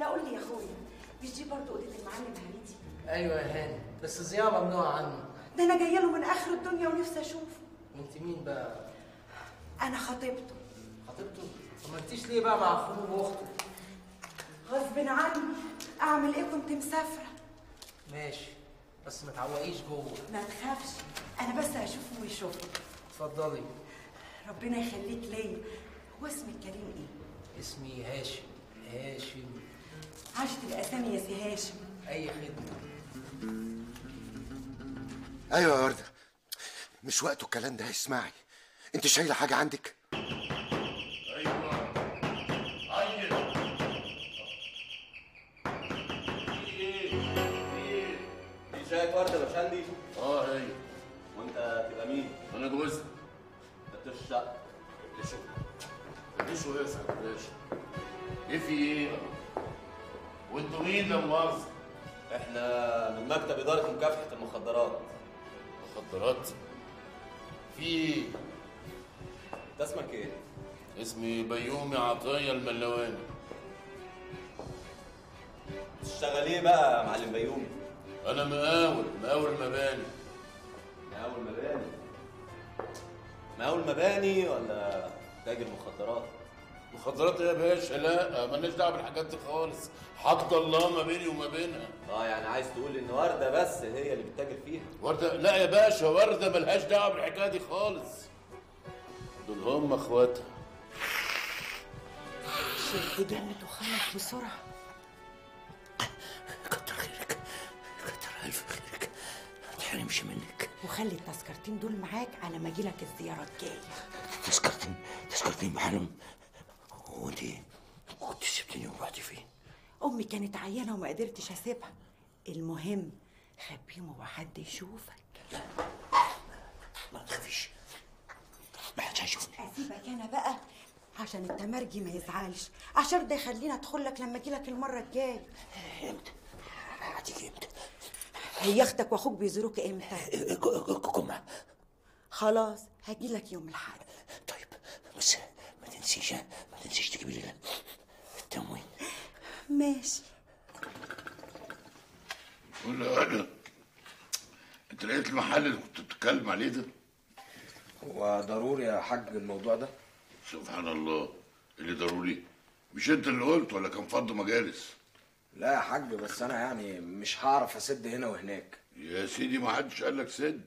الا قول لي يا اخويا مش دي برضه اوضه المعلم هريدي أيوه يا هاني بس زيارة ممنوع عنه ده أنا جاية له من آخر الدنيا ونفسي أشوفه. وانت مين بقى؟ أنا خطيبته. خطيبته؟ طب ما أنتيش ليه بقى مع أخوه وأخته؟ غصب عني أعمل إيه كنت مسافرة؟ ماشي بس ما تعوقيش جوه. ما تخافش أنا بس هشوفه ويشوفني. اتفضلي. ربنا يخليك ليا. هو اسمك كريم إيه؟ اسمي هاشم. عاشت الاسامي يا سي هاشم اي خدمه أيوه يا ورده مش وقته الكلام ده اسمعي انت شايله حاجة عندك أيوه إيه إيه شايف ورده يا باشندي آه هي وانت تبقى مين؟ أنا جوزها انت الشقه ليشو إيه يا سعد باشا إيه في إيه وانتوا مين لو مؤاخذه إحنا من مكتب إدارة مكافحة المخدرات مخدرات في إيه انت اسمك إيه؟ اسمي بيومي عطية الملواني تشتغل إيه بقى يا معلم بيومي؟ أنا مقاول مقاول مباني مقاول مباني مقاول مباني ولا تاجر مخدرات؟ مخدرات إيه يا باشا لا مالناش دعوة بالحاجات دي خالص. حط الله ما بيني وما بينها. آه يعني عايز تقول إن وردة بس هي اللي بتتاجر فيها. وردة؟ لا يا باشا وردة ملهاش دعوة بالحكاية دي خالص. دول هم أخواتها. شد جامد وخلص بسرعة. كتر خيرك كتر ألف خيرك. ما تحرمش منك. وخلي التذكرتين دول معاك على ما اجيلك الزيارة الجاية. تذكرتين؟ تذكرتين بحالهم وانت كنت سبتني ورحتي فين؟ أمي كانت عيانة وما قدرتش أسيبها المهم خبيهم وحد يشوفك ما تخافيش ما حدش هيشوفني أسيبك أنا بقى عشان التمرجي ما يزعلش عشان ده يخليني أدخل لك لما أجيلك المرة الجاية إمتى؟ هتيجي إمتى؟ هي أختك وأخوك بيزوروك إمتى جمعة خلاص هجيلك يوم الأحد طيب بس ما تنسيش؟ ما تنسيش تجيبي لي التموين ماشي ولا أنا انت لقيت المحل اللي كنت بتتكلم عليه ده هو ضروري يا حاج الموضوع ده سبحان الله اللي ضروري مش انت اللي قلت ولا كان فض مجالس لا يا حاج بس أنا يعني مش هعرف اسد هنا وهناك يا سيدي ما حدش قال لك سد